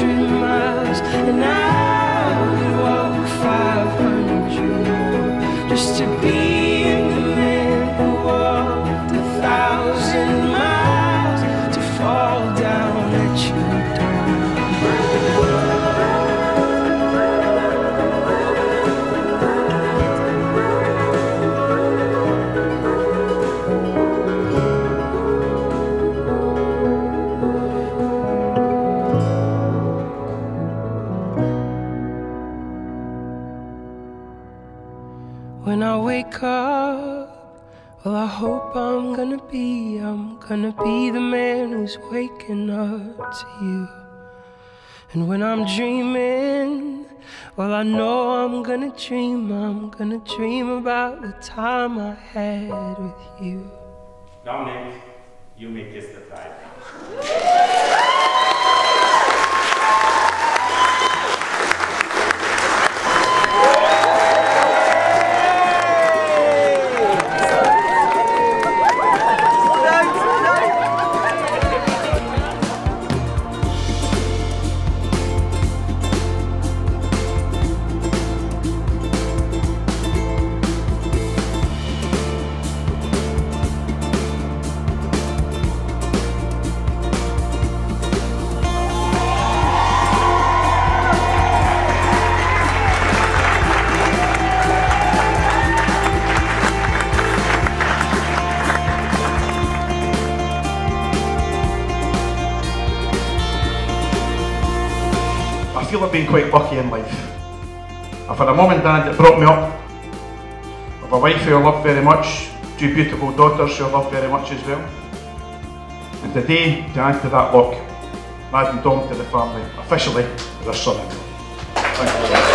country miles and I When I wake up, well, I hope I'm gonna be, I'm gonna be the man who's waking up to you. And when I'm dreaming, well, I know I'm gonna dream, I'm gonna dream about the time I had with you. Dominic, you may kiss the bride. Feel I've been quite lucky in life. I've had a mum and dad that brought me up. I've a wife who I love very much, two beautiful daughters who I love very much as well. And today, to add to that luck, adding Dom to the family, officially as a son-in-law. Thank you.